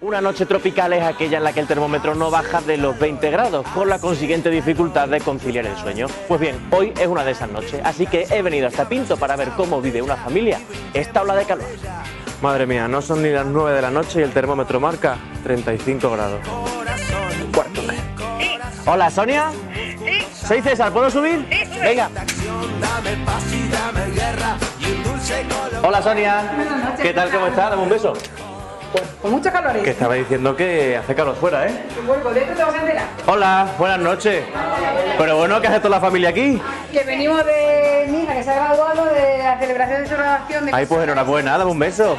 Una noche tropical es aquella en la que el termómetro no baja de los 20 grados, con la consiguiente dificultad de conciliar el sueño. Pues bien, hoy es una de esas noches, así que he venido hasta Pinto para ver cómo vive una familia esta ola de calor. Madre mía, no son ni las 9 de la noche y el termómetro marca 35 grados. Cuarto de. Hola, Sonia. Soy César, ¿puedo subir? Venga. Hola, Sonia. ¿Qué tal? ¿Cómo estás? Dame un beso. Con mucha calor. Que estaba diciendo que hace calor fuera, ¿eh? Vuelvo, de esto te vas a enterar. Hola, buenas noches. Pero bueno, ¿qué hace toda la familia aquí? Que venimos de mi hija que se ha graduado de la celebración de su graduación. De Ay, pues enhorabuena, dame un beso.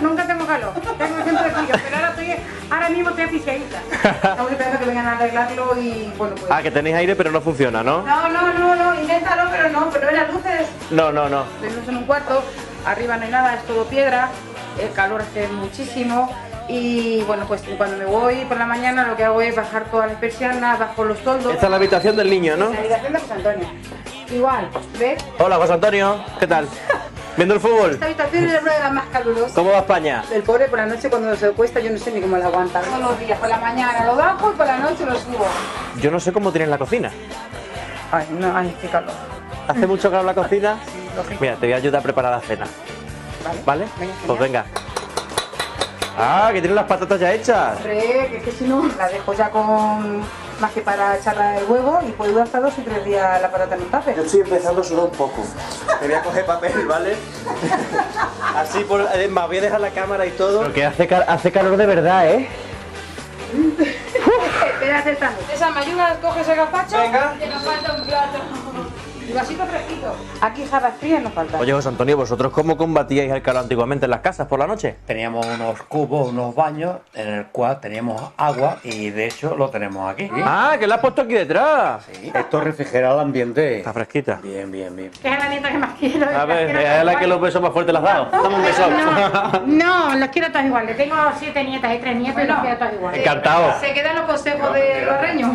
Nunca tengo calor. Tengo siempre frío, pero ahora, estoy, ahora mismo estoy asfixiadita. Estamos esperando que vengan a arreglarlo y bueno, pues. Ah, que tenéis aire pero no funciona, ¿no? No, no, no, no, inténtalo, pero no, pero ven las luces. No, no, no. Tenemos en un cuarto, arriba no hay nada, es todo piedra, el calor hace muchísimo. Y bueno, pues cuando me voy por la mañana lo que hago es bajar todas las persianas, bajo los toldos. Esta es la habitación del niño, ¿no? La habitación de José Antonio. Igual, ¿ves? Hola, José Antonio, ¿qué tal? ¿Viendo el fútbol? Esta habitación es una de las más calurosas. ¿Cómo va España? El pobre por la noche cuando se cuesta yo no sé ni cómo la aguanta. Todos los días, por la mañana lo bajo y por la noche lo subo. Yo no sé cómo tienes la cocina. Ay, no, ay, qué calor. ¿Hace mucho calor la cocina? lógico. Mira, te voy a ayudar a preparar la cena. Vale. ¿Vale? Venga, Pues venga. Ah, que tienes las patatas ya hechas. Hombre, que es que si no, la dejo ya con más que para echarla el huevo y puede durar hasta dos y tres días la patata en un tupper. estoy empezando a sudar un poco. Te voy a coger papel, ¿vale? Así, por, además, voy a dejar la cámara y todo. Pero que hace, cal- hace calor de verdad, ¿eh? Espérate. Esa, ¿me ayudas? Coges el gazpacho. Venga. Que nos falta un plato. Y vasito fresquito. Aquí jarras frías nos falta. Oye, José Antonio, ¿vosotros cómo combatíais el calor antiguamente en las casas por la noche? Teníamos unos cubos, unos baños en el cual teníamos agua y de hecho lo tenemos aquí. Ah, que la has puesto aquí detrás. Esto refrigera el ambiente. Está fresquita. Bien, bien, bien. Que es la nieta que más quiero. A Las ver, es la que los besos más fuertes le has dado. Dame un beso. No, no, los quiero todas iguales. Tengo siete nietas y tres nietos y los quiero todas iguales. Encantado. Se quedan los consejos de los reños.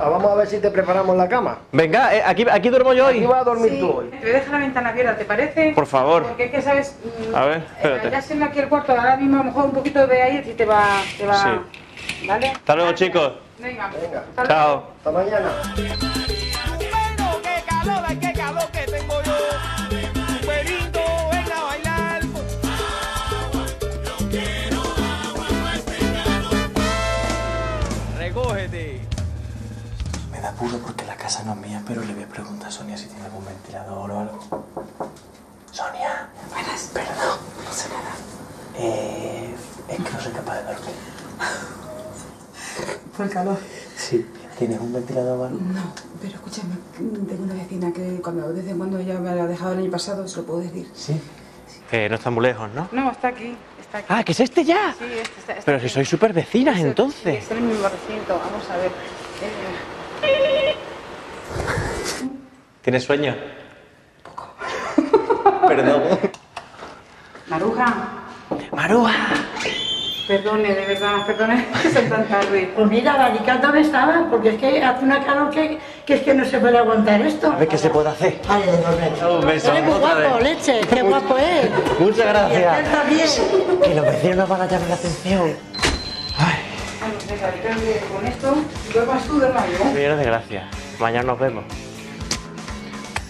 Ah, vamos a ver si te preparamos la cama. Venga, eh, aquí, aquí duermo yo Aquí hoy. vas a dormir Sí. tú hoy. Te voy a dejar la ventana abierta, ¿te parece? Por favor. Porque es que, ¿sabes? Mm, A ver, eh, espérate. Ya siendo aquí el cuarto, ahora mismo a lo mejor un poquito de aire y te va... Te va Sí. ¿Vale? Hasta luego, chicos. Venga. Venga. Hasta luego. Chao. Hasta mañana. Apuro porque la casa no es mía, pero le voy a preguntar a Sonia si tiene algún ventilador o algo. Sonia. Buenas. Perdón, no sé nada. Eh, es que no soy capaz de dormir. Por el calor. Sí. ¿Tienes un ventilador o algo? No, pero escúchame, tengo una vecina que cuando de vez en cuando ella me la ha dejado el año pasado, se lo puedo decir. Sí. Que no está muy lejos, ¿no? No, está aquí. Está aquí. Ah, que es este ya. Sí, este está, está Pero aquí. si sois súper vecinas entonces. Es el mismo recinto. Vamos a ver. Eh, ¿Tienes sueño? Poco. Perdón. Maruja. Maruja. Perdone, de verdad, perdone que soy tan tarde. Pues mira, radical ¿dónde estaba? Porque es que hace una calor que, que es que no se puede aguantar esto. A ver qué se puede hacer. Vale, de volver. Un beso. Eres muy guapo, vez. leche, qué guapo es. Muchas Y gracias. también. Que los vecinos nos van a llamar la atención. Con esto, duermas tú, duermas yo. Millones de gracias. Mañana nos vemos.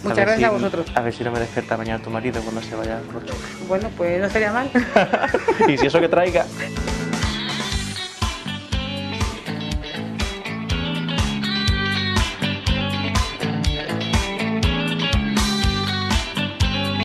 Muchas ver gracias si- a vosotros. A ver si no me despierta mañana tu marido cuando se vaya al coche. Bueno, pues no estaría mal. y si eso que traiga.